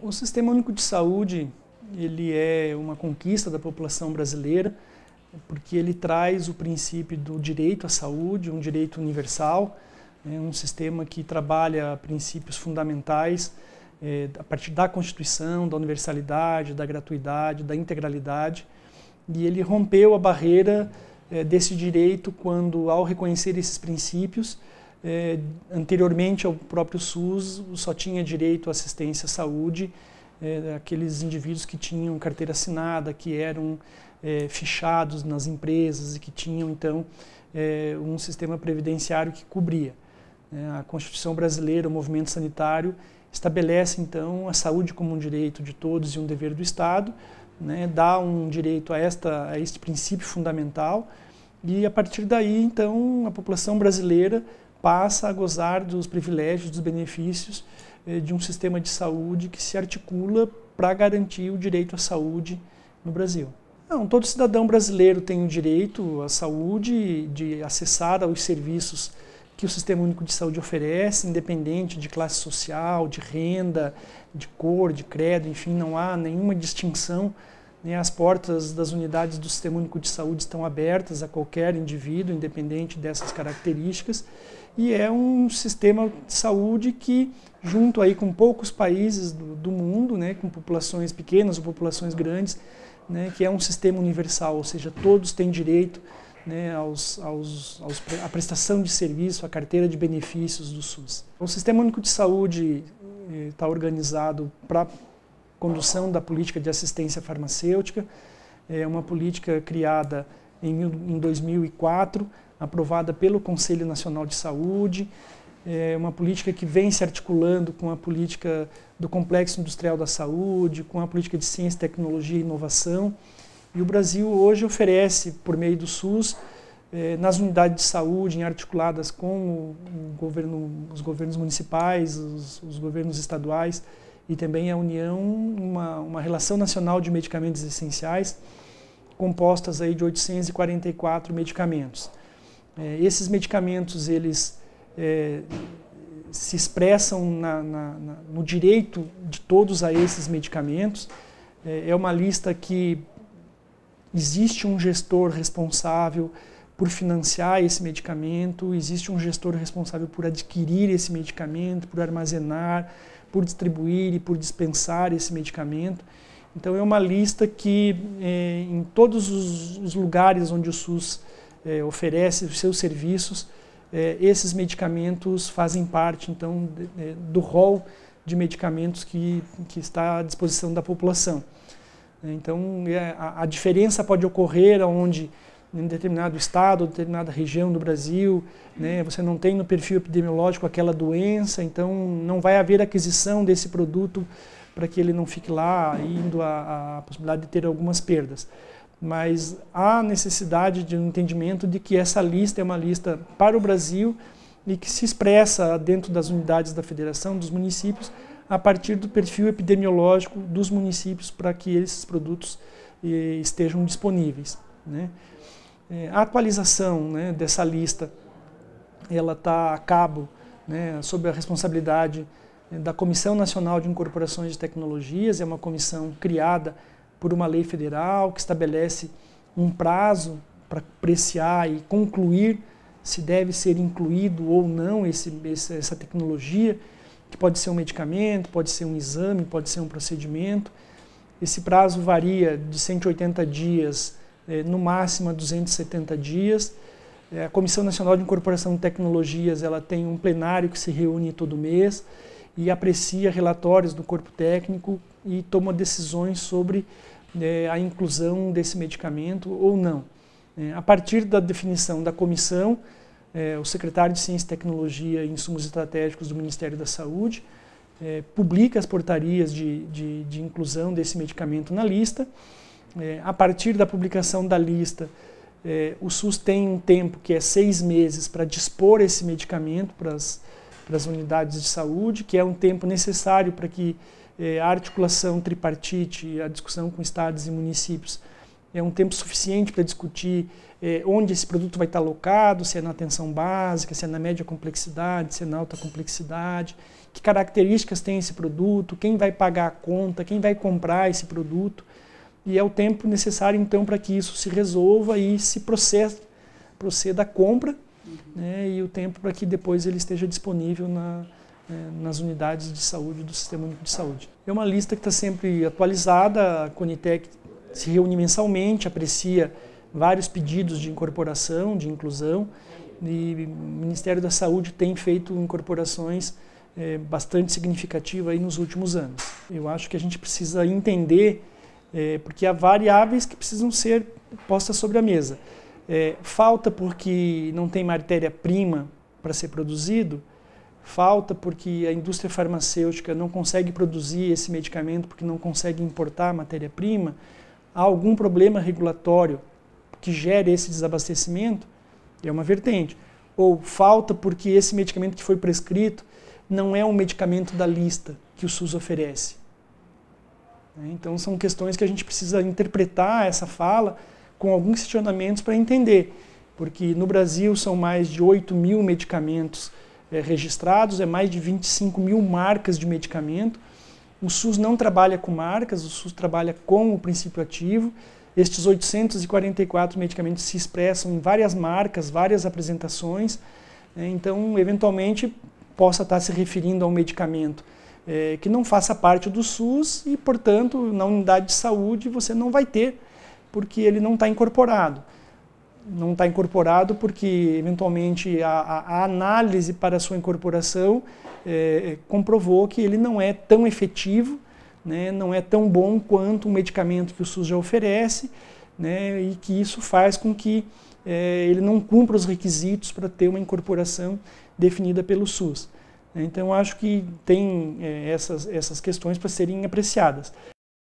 O Sistema Único de Saúde ele é uma conquista da população brasileira porque ele traz o princípio do direito à saúde, um direito universal, né, um sistema que trabalha princípios fundamentais é, a partir da Constituição, da universalidade, da gratuidade, da integralidade, e ele rompeu a barreira é, desse direito quando, ao reconhecer esses princípios, é, anteriormente ao próprio SUS, só tinha direito à assistência à saúde é, aqueles indivíduos que tinham carteira assinada, que eram é, fichados nas empresas e que tinham, então, é, um sistema previdenciário que cobria. É, a Constituição brasileira, o movimento sanitário, estabelece, então, a saúde como um direito de todos e um dever do Estado, né, dá um direito a, esta, a este princípio fundamental, e a partir daí, então, a população brasileira passa a gozar dos privilégios, dos benefícios eh, de um sistema de saúde que se articula para garantir o direito à saúde no Brasil. Não, todo cidadão brasileiro tem o direito à saúde, de acessar aos serviços que o Sistema Único de Saúde oferece, independente de classe social, de renda, de cor, de credo, enfim, não há nenhuma distinção. Né? As portas das unidades do Sistema Único de Saúde estão abertas a qualquer indivíduo, independente dessas características e é um sistema de saúde que, junto aí com poucos países do, do mundo, né, com populações pequenas ou populações grandes, né, que é um sistema universal, ou seja, todos têm direito né, aos, aos, aos, prestação de serviço, à carteira de benefícios do SUS. O Sistema Único de Saúde está eh, organizado para condução da política de assistência farmacêutica, é uma política criada em, em 2004 aprovada pelo Conselho Nacional de Saúde, é uma política que vem se articulando com a política do Complexo Industrial da Saúde, com a política de ciência, tecnologia e inovação. E o Brasil hoje oferece, por meio do SUS, é, nas unidades de saúde, articuladas com o, o governo, os governos municipais, os, os, governos estaduais e também a União, uma, uma relação nacional de medicamentos essenciais, compostas aí de 844 medicamentos. É, esses medicamentos eles é, se expressam na, na, na, no direito de todos a esses medicamentos. É, é uma lista que existe um gestor responsável por financiar esse medicamento, existe um gestor responsável por adquirir esse medicamento, por armazenar, por distribuir e por dispensar esse medicamento. Então é uma lista que é, em todos os, os lugares onde o SUS é, oferece os seus serviços, é, esses medicamentos fazem parte, então, de, de, do rol de medicamentos que, que está à disposição da população. Então, é, a, a diferença pode ocorrer onde em determinado estado, determinada região do Brasil, né, você não tem no perfil epidemiológico aquela doença, então não vai haver aquisição desse produto para que ele não fique lá indo a, a possibilidade de ter algumas perdas mas há necessidade de um entendimento de que essa lista é uma lista para o Brasil e que se expressa dentro das unidades da federação, dos municípios, a partir do perfil epidemiológico dos municípios para que esses produtos eh, estejam disponíveis. Né? Eh, a atualização né, dessa lista ela está a cabo né, sob a responsabilidade eh, da Comissão Nacional de Incorporações de Tecnologias, é uma comissão criada por uma lei federal que estabelece um prazo para apreciar e concluir se deve ser incluído ou não esse, essa tecnologia, que pode ser um medicamento, pode ser um exame, pode ser um procedimento. Esse prazo varia de 180 dias, no máximo a 270 dias. Eh, a Comissão Nacional de Incorporação de Tecnologias ela tem um plenário que se reúne todo mês e aprecia relatórios do corpo técnico e toma decisões sobre é, a inclusão desse medicamento ou não. É, a partir da definição da comissão, é, o secretário de Ciência e Tecnologia e Insumos Estratégicos do Ministério da Saúde publica as portarias de, de, de, inclusão desse medicamento na lista. É, a partir da publicação da lista, é, o SUS tem um tempo que é seis meses para dispor esse medicamento para as, unidades de saúde, que é um tempo necessário para que é, a articulação tripartite, a discussão com estados e municípios, é um tempo suficiente para discutir é, onde esse produto vai estar alocado, se é na atenção básica, se é na média complexidade, se é na alta complexidade, que características tem esse produto, quem vai pagar a conta, quem vai comprar esse produto. E é o tempo necessário, então, para que isso se resolva e se processe, proceda a compra, uhum. né, e o tempo para que depois ele esteja disponível na, é, nas unidades de saúde do Sistema Único de Saúde. É uma lista que está sempre atualizada, a Conitec se reúne mensalmente, aprecia vários pedidos de incorporação, de inclusão, e o Ministério da Saúde tem feito incorporações é, bastante significativas nos últimos anos. Eu acho que a gente precisa entender, é, porque há variáveis que precisam ser postas sobre a mesa. É, falta porque não tem matéria-prima para ser produzido, falta porque a indústria farmacêutica não consegue produzir esse medicamento porque não consegue importar matéria-prima, há algum problema regulatório que gere esse desabastecimento, é uma vertente. Ou falta porque esse medicamento que foi prescrito não é um medicamento da lista que o SUS oferece. Então são questões que a gente precisa interpretar essa fala com alguns questionamentos para entender, porque no Brasil são mais de 8 mil medicamentos é, registrados, é mais de 25 mil marcas de medicamento. O SUS não trabalha com marcas, o SUS trabalha com o princípio ativo. Estes 844 medicamentos se expressam em várias marcas, várias apresentações. Né? Então, eventualmente, possa estar se referindo a um medicamento é, que não faça parte do SUS e, portanto, na unidade de saúde você não vai ter, porque ele não está incorporado não está incorporado porque, eventualmente, a, a, análise para a sua incorporação é, comprovou que ele não é tão efetivo, né, não é tão bom quanto um medicamento que o SUS já oferece, né, e que isso faz com que é, ele não cumpra os requisitos para ter uma incorporação definida pelo SUS. Então, acho que tem é, essas, essas questões para serem apreciadas.